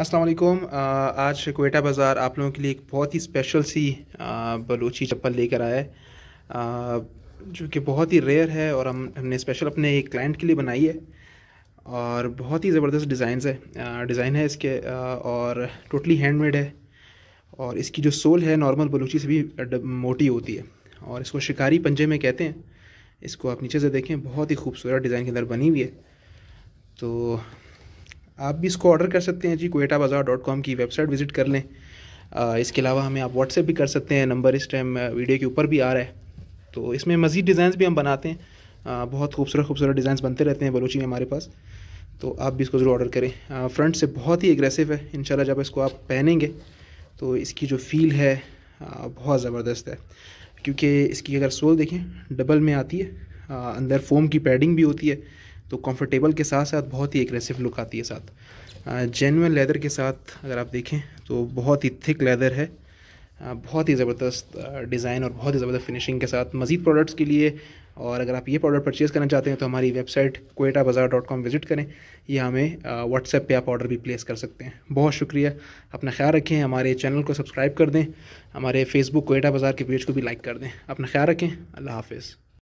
अस्सलाम वालेकुम। आज कोयटा बाज़ार आप लोगों के लिए एक बहुत ही स्पेशल सी बलूची चप्पल लेकर आया है। जो कि बहुत ही रेयर है और हम, हमने स्पेशल अपने एक क्लाइंट के लिए बनाई है और बहुत ही ज़बरदस्त डिज़ाइन है। डिज़ाइन है इसके और टोटली हैंडमेड है और इसकी जो सोल है नॉर्मल बलूची से भी मोटी होती है और इसको शिकारी पंजे में कहते हैं। इसको आप नीचे से देखें, बहुत ही खूबसूरत डिज़ाइन के अंदर बनी हुई है। तो आप भी इसको ऑर्डर कर सकते हैं जी कोयटा बाज़ार डॉट कॉम की वेबसाइट विज़िट कर लें। इसके अलावा हमें आप व्हाट्सएप भी कर सकते हैं नंबर इस टाइम वीडियो के ऊपर भी आ रहा है। तो इसमें मज़ीद डिज़ाइन भी हम बनाते हैं। बहुत खूबसूरत खूबसूरत डिज़ाइन बनते रहते हैं बलोची में हमारे पास। तो आप भी इसको ज़रूर ऑर्डर करें। फ्रंट से बहुत ही एग्रेसिव है। इन जब इसको आप पहनेंगे तो इसकी जो फील है बहुत ज़बरदस्त है। क्योंकि इसकी अगर सोल देखें डबल में आती है। अंदर फोम की पैडिंग भी होती है। तो कंफर्टेबल के साथ साथ बहुत ही एग्रेसिव लुक आती है साथ। जेनुअन लेदर के साथ अगर आप देखें तो बहुत ही थिक लेदर है। बहुत ही ज़बरदस्त डिज़ाइन और बहुत ही ज़बरदस्त फिनिशिंग के साथ मज़ीद प्रोडक्ट्स के लिए। और अगर आप ये प्रोडक्ट परचेज़ करना चाहते हैं तो हमारी website Quetta Bazaar dot com visit करें। या हमें व्हाट्सएप पे आप ऑर्डर भी प्लेस कर सकते हैं। बहुत शुक्रिया। अपना ख्याल रखें, हमारे चैनल को सब्सक्राइब कर दें। हमारे फेसबुक कोयटा बाज़ार के पेज को भी लाइक कर दें। अपना ख्याल रखें। अल्लाह हाफिज़।